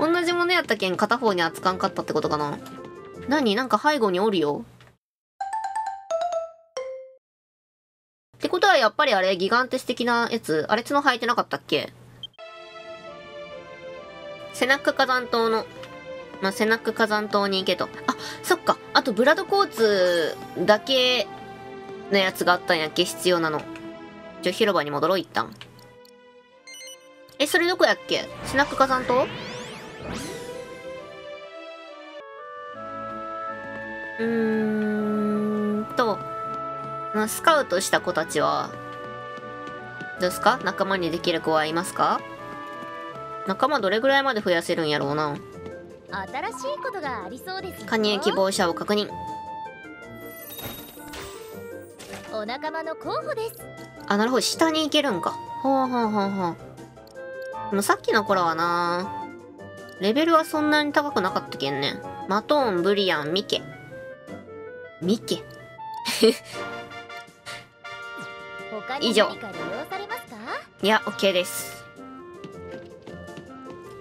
同じものやったけん片方に扱んかったってことかな？何？なんか背後におるよってことはやっぱりあれギガンテス的なやつあれ角生えてなかったっけ？背中火山島のまあ、背中火山島に行けと。あ、そっか。あと、ブラドコーツだけのやつがあったんやっけ？必要なの。じゃ、広場に戻ろう、一旦。え、それどこやっけ？スナック火山島？うーんと、スカウトした子たちは、どうですか？仲間にできる子はいますか？仲間どれぐらいまで増やせるんやろうな。新しいことがありそうです加入希望者を確認。お仲間の候補です。あなるほど。下に行けるんか。ほうほうほうほう。でもさっきの頃はなレベルはそんなに高くなかったけんね。マトーンブリアンミケミケ 以上。いや OK です。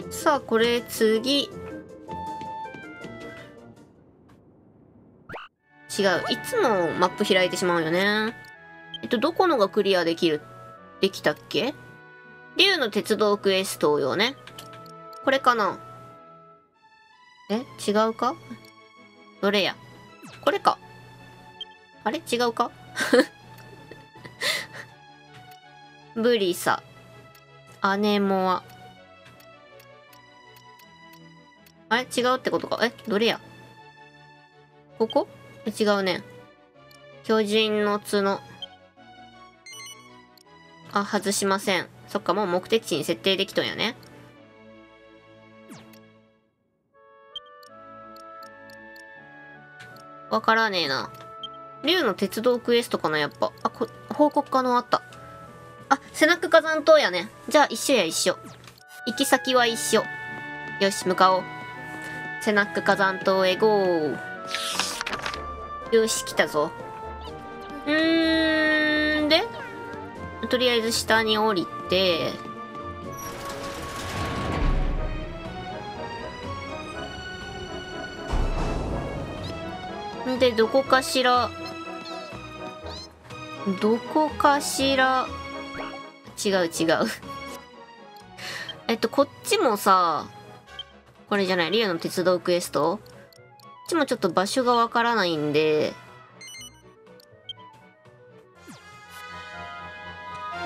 さあこれ次。違う。いつもマップ開いてしまうよね。えっと、どこのがクリアできる、できたっけ？竜の鉄道クエストよね。これかな？え？違うか？どれや？これか。あれ？違うか？ブリサ。アネモア。あれ？違うってことか？え？どれや？ここ？違うね。巨人の角。あ、外しません。そっか、もう目的地に設定できとんやね。わからねえな。竜の鉄道クエストかな、やっぱ。あ、こ、報告可能あった。あ、背中火山島やね。じゃあ一緒や一緒。行き先は一緒。よし、向かおう。背中火山島へゴー。よし、来たぞ。うーん、で、とりあえず下に降りて、で、どこかしら、どこかしら、違う違う。えっと、こっちもさ、これじゃない、リアの鉄道クエスト？こっちもちょっと場所がわからないんで、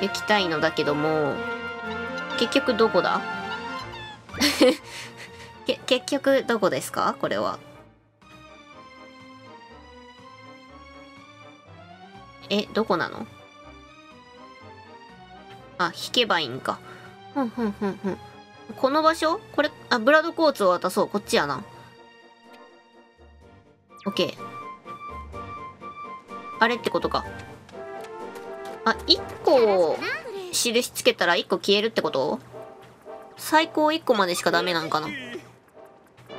行きたいのだけども、結局どこだ、結局どこですか？これは。え、どこなの？あ、引けばいいんか。ふんふんふんふん。この場所？これ、あ、ブラドコーツを渡そう。こっちやな。オッケー。あれってことか。あ、1個印つけたら1個消えるってこと？最高1個までしかダメなんかな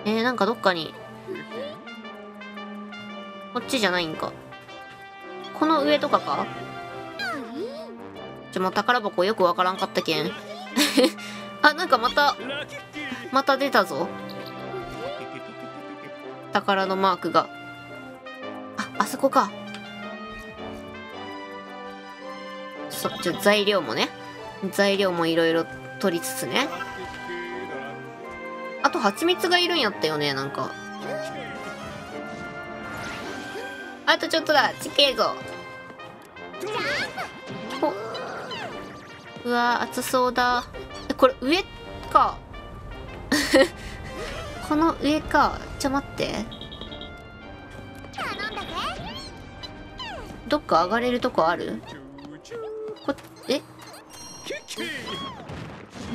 えー、なんかどっかに。こっちじゃないんか。この上とかか？ちょ、もう宝箱よくわからんかったけん。あ、なんかまた、また出たぞ。宝のマークが。あ、あそこか。そ、じゃ材料もね。材料もいろいろ取りつつね。あと蜂蜜がいるんやったよね、なんか。あとちょっとだ、ちけえぞ。うわ熱そうだ。これ上か。この上か。ちょ待ってどっか上がれるとこある？こえ？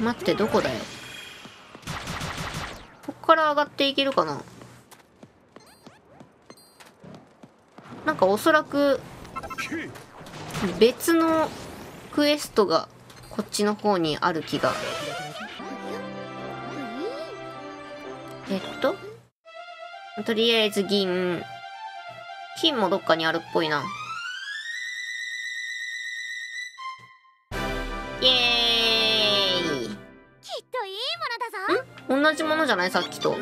待ってどこだよこっから上がっていけるかな？なんかおそらく別のクエストがこっちの方にある気が。えっと？とりあえず銀。金もどっかにあるっぽいな。イエーイ。きっといいものだぞ。同じものじゃない？さっきと。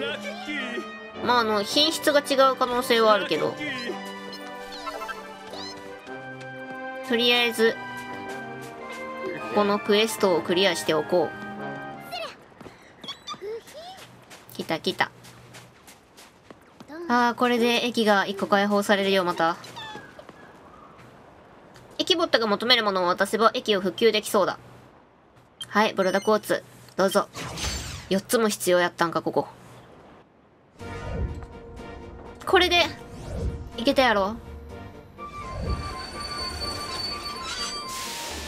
まああの品質が違う可能性はあるけどとりあえずこのクエストをクリアしておこう。来た来た。あーこれで駅が1個解放されるよまた。駅ボットが求めるものを渡せば駅を復旧できそうだ。はいブロダ交通どうぞ。4つも必要やったんかここ。これでいけたやろ。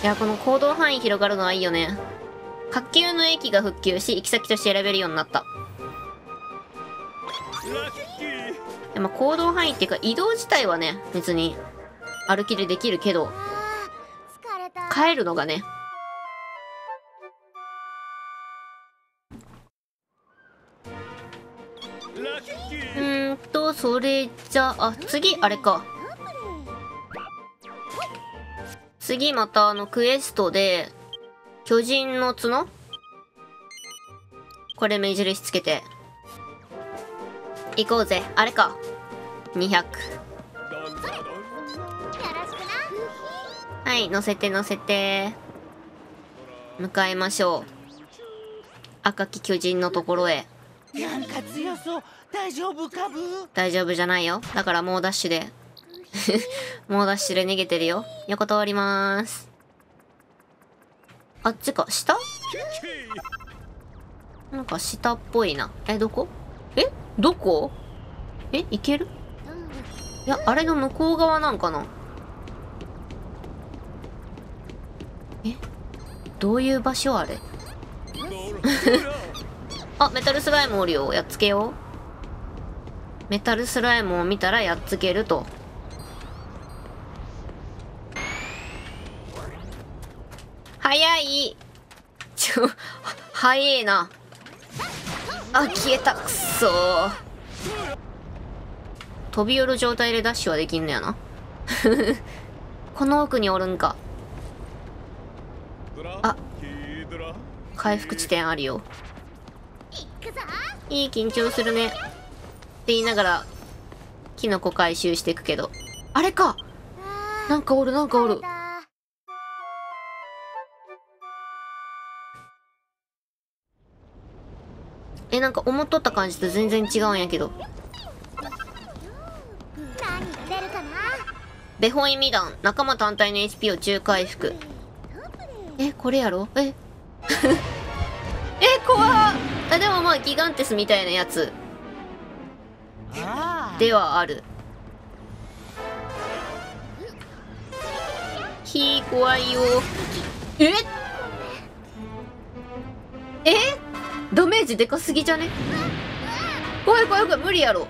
いやこの行動範囲広がるのはいいよね。活気の駅が復旧し行き先として選べるようになった。でも行動範囲っていうか移動自体はね別に歩きでできるけど帰るのがね。うんとそれじゃあ次あれか。次またあのクエストで巨人の角？これ目印つけて。行こうぜ。あれか。200よろしくなはい乗せて乗せて。向かいましょう。赤き巨人のところへ。なんか強そう。大丈夫かブ大丈夫じゃないよ。だからもうダッシュで もうダッシュで逃げてるよ。横通りまーす。あっちか。下？なんか下っぽいな。えどこ？え？どこ？え？行ける？いやあれの向こう側なんかな。え？どういう場所あれ？あメタルスライムおるよやっつけよう。メタルスライムを見たらやっつけると。早い。ちょ早えな。あ消えた。くそー。飛び寄る状態でダッシュはできんのやな。この奥におるんか。あ。回復地点あるよ。いい緊張するね。って言いながらキノコ回収していくけど。あれか。なんかおるなんかおる。えなんか思っとった感じと全然違うんやけど。何が出るかな？ベホイミ団仲間単体の HP を中回復えこれやろ？え。え怖っ。あでもまあギガンテスみたいなやつ。あではある。ひー怖いよ。え？え？ダメージでかすぎじゃね？怖い怖い怖い無理やろ。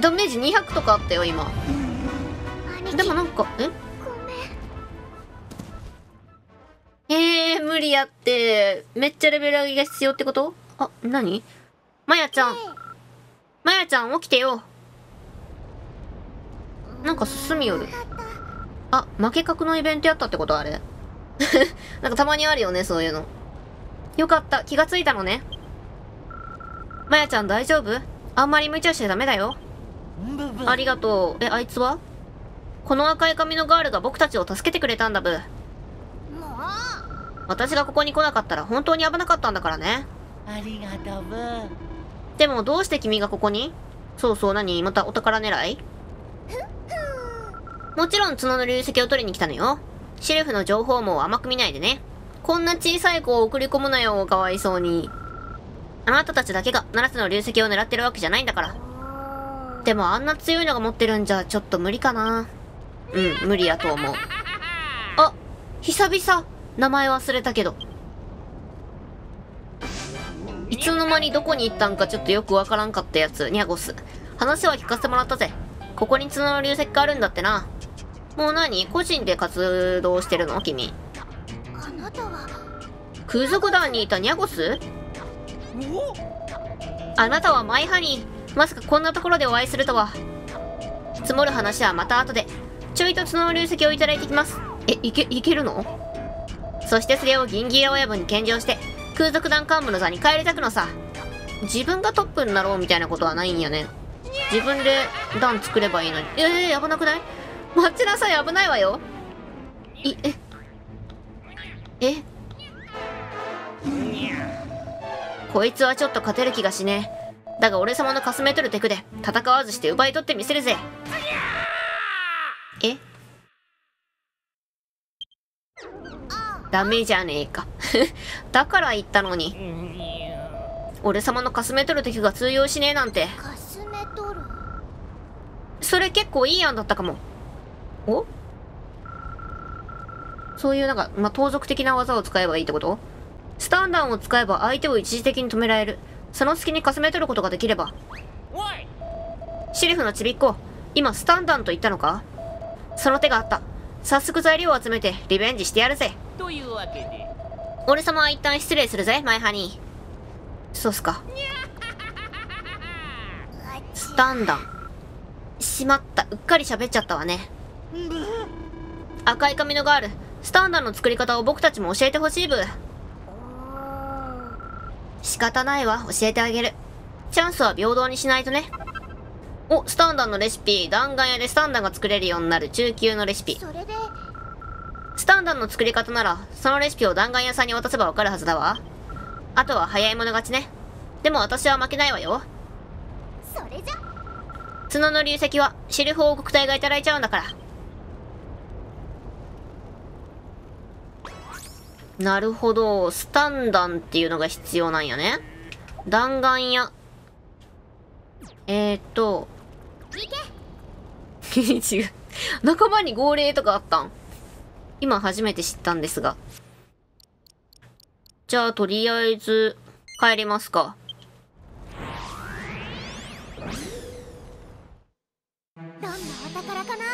ダメージ200とかあったよ今。でもなんかえ？えー、無理やって。めっちゃレベル上げが必要ってこと？あ何？まやちゃん。まやちゃん起きてよ。なんか進みよる。あ負け格のイベントやったってことあれ？なんかたまにあるよねそういうのよかった。気がついたのね。まやちゃん大丈夫？あんまり無茶しちゃダメだよ。ありがとう。えあいつは？この赤い髪のガールが僕たちを助けてくれたんだブ。もう。私がここに来なかったら本当に危なかったんだからね。ありがとうブ。でもどうして君がここに？そうそう何？またお宝狙い？もちろん角の流石を取りに来たのよ。シェルフの情報網を甘く見ないでねこんな小さい子を送り込むなよかわいそうに。あなたたちだけが七つの流石を狙ってるわけじゃないんだから。でもあんな強いのが持ってるんじゃちょっと無理かな。うん無理やと思う。あ久々。名前忘れたけど。いつの間にどこに行ったんかちょっとよくわからんかったやつ。ニャゴス。話は聞かせてもらったぜ。ここに角の流石があるんだってな。もう何？個人で活動してるの？君。空賊団にいたニャゴス？あなたはマイハニー。まさかこんなところでお会いするとは。積もる話はまた後で。ちょいと角の流石をいただいてきます。えいけいけるの？そしてそれを銀ギラ親分に献上して空賊団幹部の座に帰りたくのさ。自分がトップになろうみたいなことはないんやね。自分で団作ればいいのに。えー、危なくない？待ちなさい。危ないわよ。いえ？え？こいつはちょっと勝てる気がしねえ。だが俺様のかすめ取るテクで戦わずして奪い取ってみせるぜ。え？ダメじゃねえか。だから言ったのに。俺様のかすめ取る敵が通用しねえなんて。かすめ取る？それ結構いい案だったかも。お？そういうなんか、まあ、盗賊的な技を使えばいいってこと？スタンダンを使えば相手を一時的に止められる。その隙にかすめ取ることができれば。シリフのちびっこ。今スタンダンと言ったのか？その手があった。早速材料を集めてリベンジしてやるぜ。というわけで。俺様は一旦失礼するぜマイハニーそうっすか。スタンダンしまった。うっかり喋っちゃったわね。赤い髪のガール。スタンダンの作り方を僕たちも教えてほしいブおー仕方ないわ。教えてあげる。チャンスは平等にしないとね。おスタンダンのレシピ。弾丸屋でスタンダンが作れるようになる。中級のレシピ。それで。スタンダンの作り方ならそのレシピを弾丸屋さんに渡せばわかるはずだわ。あとは早い者勝ちね。でも私は負けないわよ。それじゃ。角の流石はシルフ王国隊がいただいちゃうんだからなるほど。スタンダンっていうのが必要なんやね。弾丸屋。えー、っと。違う。仲間に号令とかあったん？今初めて知ったんですが。じゃあとりあえず帰りますか。どんなお宝かな？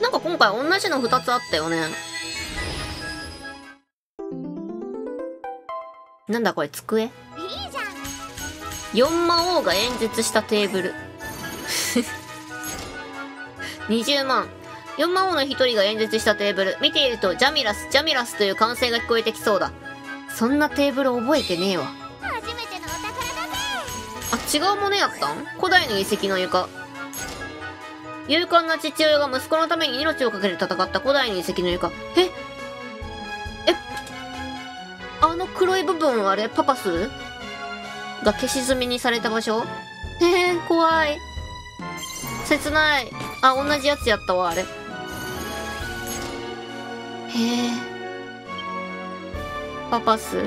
なんか今回同じの2つあったよね。なんだこれ机？いいじゃん4魔王が演説したテーブル。20万。4魔王の1人が演説したテーブル。見ているとジャミラス、ジャミラスという歓声が聞こえてきそうだ。そんなテーブル覚えてねえわ。初めてのお宝だぜあ、違うものやったん？古代の遺跡の床。勇敢な父親が息子のために命を懸けて戦った古代の遺跡の床。ええ？あの黒い部分あれ？パパス？が消し済みにされた場所？へえ、怖い。切ない。あ、同じやつやったわ、あれ。へえ。パパス。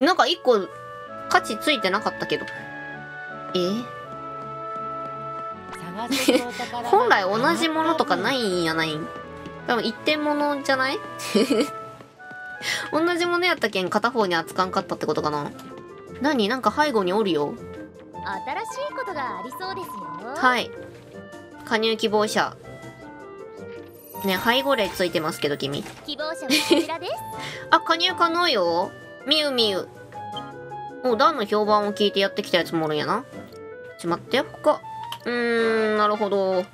なんか一個価値ついてなかったけど。え？本来同じものとかないんやないん？多分一点物じゃない？同じものやったけん片方に扱んかったってことかな？何？なんか背後におるよ。新しいことがありそうですよ。はい。加入希望者。ね背後例ついてますけど君。希望者はこちらです。あ加入可能よ。みゆみゆ。おダンの評判を聞いてやってきたやつもおるんやな。ちょ待って他うーんなるほど。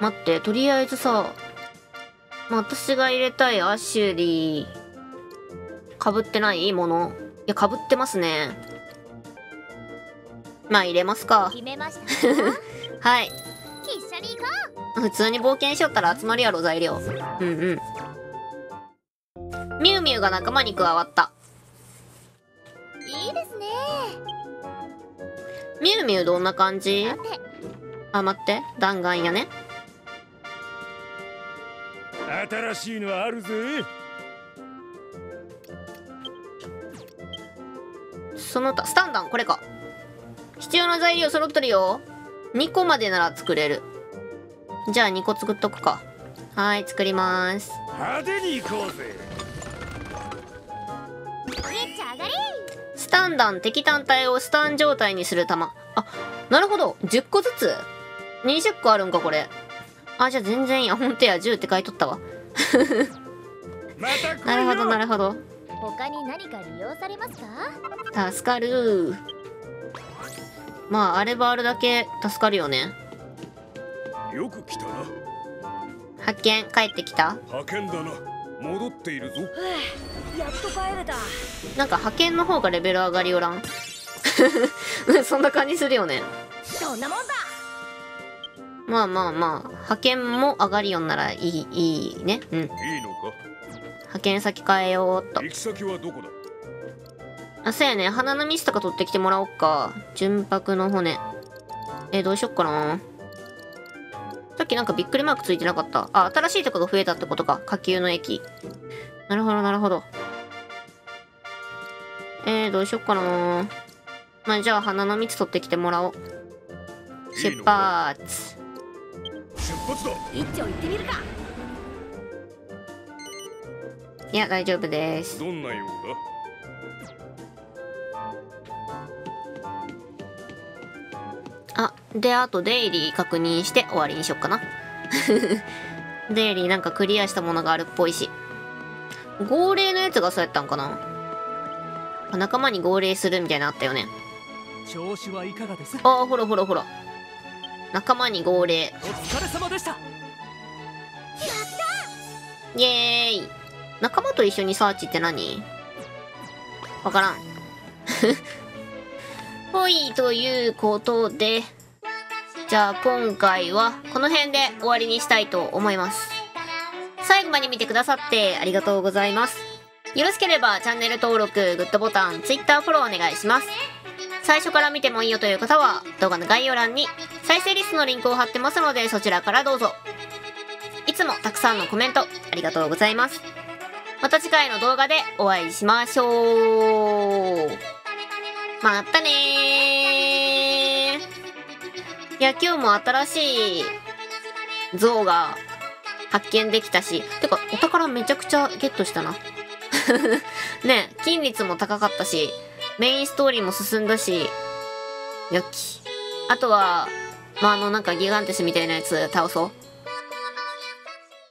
待って。とりあえずさまあ私が入れたいアシュリーかぶってないもの。いやかぶってますね。まあ入れますか。決めましたか 一緒はいに行こ普通に冒険しよったら集まるやろ材料。うんうん。みゆみゆが仲間に加わった。ういいですね。みゆみゆどんな感じ？あ待って。弾丸やね。新しいのあるぜその他スタンダンこれか。必要な材料揃っとるよ。2個までなら作れる。じゃあ2個作っとくか。はい作ります。派手に行こうぜ。スタンダン敵単体をスタン状態にする弾あなるほど。10個ずつ。20個あるんかこれ。あじゃあ全然いい。やほんとや。10って書いとったわ。なるほどなるほど他に何か利用されますか？助かる。まああればあるだけ助かるよね。よく来たな。発見帰ってきた？派遣だな。戻っているぞ。やっと帰れた。なんか派遣の方がレベル上がりおらん？そんな感じするよね。そんなもんだ。まあまあまあ派遣も上がりよんならいいいいね。うん。いいのか？派遣先変えようっと。行き先はどこだ？あそうやね。花のミスとか取ってきてもらおっか。純白の骨。えどうしよっかな。さっきなんかびっくりマークついてなかった。あ新しいとこが増えたってことか。火球の駅。なるほどなるほど。えー、どうしよっかな。まあじゃあ花の蜜取ってきてもらおう。出発。出発だ。一丁行ってみるかいや大丈夫です。どんなようあであとデイリー確認して終わりにしよっかな。デイリーなんかクリアしたものがあるっぽいし。号令のやつがそうやったんかな？あ仲間に号令するみたいなのあったよね。調子はいかがです？ああほらほらほら。仲間に号令。お疲れ様でした。イエーイ仲間と一緒にサーチって何？わからん。ほいということでじゃあ今回はこの辺で終わりにしたいと思います。最後まで見てくださってありがとうございます。よろしければチャンネル登録グッドボタン Twitter フォローお願いします。最初から見てもいいよという方は動画の概要欄に再生リストのリンクを貼ってますのでそちらからどうぞ。いつもたくさんのコメントありがとうございます。また次回の動画でお会いしましょう。またねー。いや今日も新しい像が発見できたし。てかお宝めちゃくちゃゲットしたな。ね金率も高かったしメインストーリーも進んだし。よき。あとはまああのなんかギガンテスみたいなやつ倒そう。